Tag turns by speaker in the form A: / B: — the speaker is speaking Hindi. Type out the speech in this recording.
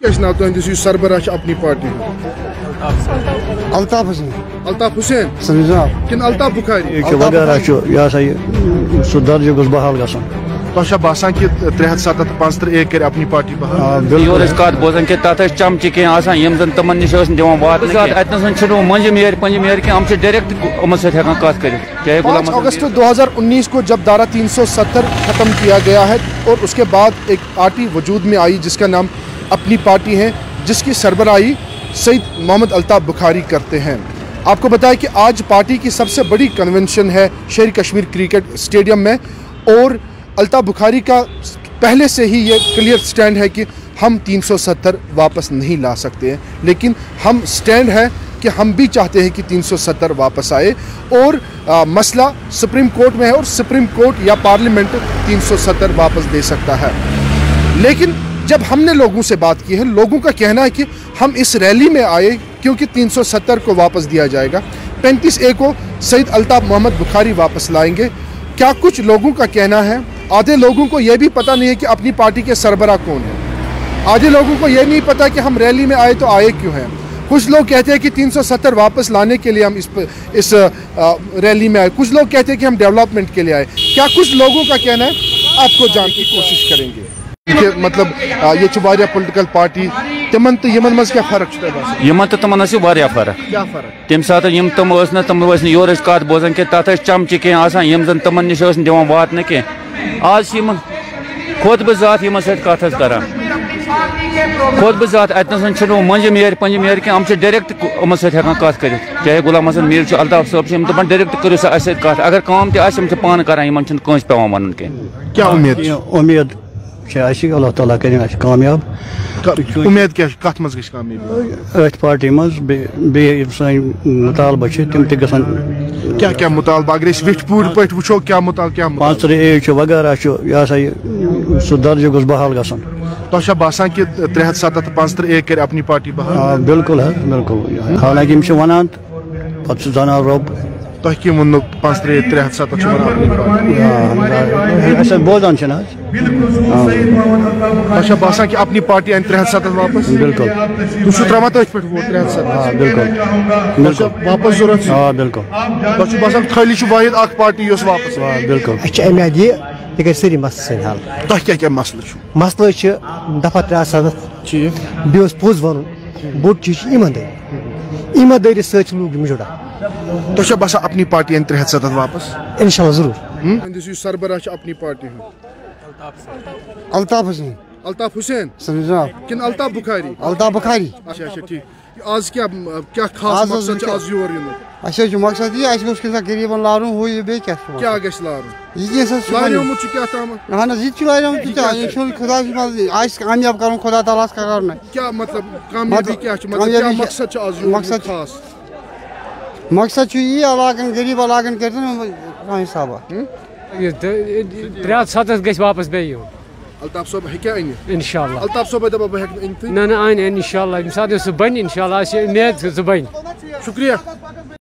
A: क्या सरबराह अपनी पार्टी
B: अल्ताफ हुसैन
A: अल्ताफ हुसैन किन अल्ताफ बुखारी
C: वगैरह यह हसा यह सह दर्ज गोस बहाल ग
A: तुह बासान कि त्रे हथ पंचतर एक कर अपनी पार्टी बहाल
D: योर कत बोजान कि तथ चमचे कह यम जन तमन निश दिवान वात अतन मंज मेर पंज मेर कह डायरेक्ट सत कत कर
A: पाँच अगस्त 2019 को जब दारा 370 खत्म किया गया है और उसके बाद एक पार्टी वजूद में आई जिसका नाम अपनी पार्टी है जिसकी सरबराही सईद मोहम्मद अल्ताफ़ बुखारी करते हैं। आपको बताया कि आज पार्टी की सबसे बड़ी कन्वेंशन है शेर कश्मीर क्रिकेट स्टेडियम में और अल्ताफ़ बुखारी का पहले से ही ये क्लियर स्टैंड है कि हम 370 वापस नहीं ला सकते हैं। लेकिन हम स्टैंड है कि हम भी चाहते हैं कि 370 वापस आए और आ, मसला सुप्रीम कोर्ट में है और सुप्रीम कोर्ट या पार्लियामेंट 370 वापस दे सकता है। लेकिन जब हमने लोगों से बात की है, लोगों का कहना है कि हम इस रैली में आए क्योंकि 370 को वापस दिया जाएगा। 35 ए को सईद अल्ताफ़ मोहम्मद बुखारी वापस लाएँगे। क्या कुछ लोगों का कहना है? आधे लोगों को यह भी पता नहीं है कि अपनी पार्टी के सरबरा कौन है। आधे लोगों को यह नहीं पता कि हम रैली में आए तो आए क्यों हैं। कुछ लोग कहते हैं कि 370 वापस लाने के लिए हम इस इस रैली में आए। कुछ लोग कहते हैं कि हम डेवलपमेंट के लिए आए। क्या कुछ लोगों का कहना है? आपको जानने की कोशिश करेंगे। कि मतलब ये पोलिटिकल पार्टी तिमन तो यमन मज क्या फ़र्क
D: यमन तो तमन फ़र्क।
A: क्या फ़र्क?
D: तम सात यम तम तम योर कत बोजान कि तथ चमचे कह यम जन तमन निश दिवान वात कह आज खुद बह जात यम कत कर। खुद बह जात अतन मंज मेर पंज मेर कह हम डायरेक्ट यमन सत कत कर चाहे गुलाम हसन मीर अल्ताफ सब दपान डायरेक्ट करो सा कत। अगर काम तम पान कर पे वन कह
A: क्या उम्मीद?
C: उम्मीद अल्लाह ताला कर कामयाब
A: उम्मीद क्या कत मज कामयाबी
C: अथ पार्टी मज सन मुतालबा तम त
A: क्या क्या मुतालबा अगर पूर पे वो क्या मुताल क्या
C: पाँच एज वगैरह यह हसा सह दर्ज गोस बहाल ग
A: तुह बासान कि त्रे हथ सतत पाँच एक कर अपनी पार्टी बहाल
C: बिल्कुल बिल्कुल हालाँकि वन पे जाना रोब
A: तुह कम वो पाँच त्रे त्रे हथ सतत
C: बोजान
A: तुह बासान कि अपनी पार्टी अन त्रे हथ सतत वापस?
C: बिल्कुल।
A: तुम त्रावान तथ पे वो त्रे सतत
C: बिल्कुल।
A: वापस ज़रूरत
C: हाँ बिल्कुल।
A: तुम बासान खाली वाहिद अख पार्टी वापस।
C: बिल्कुल।
B: अमेद ये यह सरी मसल हल।
A: तुह क्या क्या मसल
B: मसल दफ़ा त्रे सतत बे पोज वन बोड़ चीज़ ईमानदारी ईमानदारी सत लोग जुड़ा
A: तो बसा अपनी पार्टी अन त्रे सतत वापस?
B: इंशाल्लाह ज़रूर।
A: सरबराह अपनी पार्टी
B: अल्ताफ हुसैन
A: अल्ताफ हुसैन
B: सही जनाब
A: किन अल्ताफ बुखारी
B: अल्ताफ बुखारी
A: अच्छा अच्छा ठीक आज क्या क्या खास मकसद आज योर युन
B: अच्छा जो मकसद ये आज मुश्किल सा गरीबन लारुन हो ये बे क्या
A: क्या गस लारुन
B: ये सब
A: लारियो मुझ क्या ताम
B: हाँ ना जी लारियो मुझ क्या ये शुल खुदा की आज कामयाब करूँ खुदा ताला का करना
A: क्या मतलब कामयाबी क्या मतलब क्या मकसद आज
B: मकसद
A: खास
B: मकसद ये अलाकन गरीब अलाकन करते ना हिसाब
E: ये त्रे सतत गस वापस बे
A: अल्ताफ सोब हेक्या अन
E: इंशाल्लाह
A: अल्ताफ सोब दबा बह हेक
E: ना ना अन इंशाल्लाह यम साथ सह बन इंशाल्लाह उम्मीद सह बन
A: शुक्रिया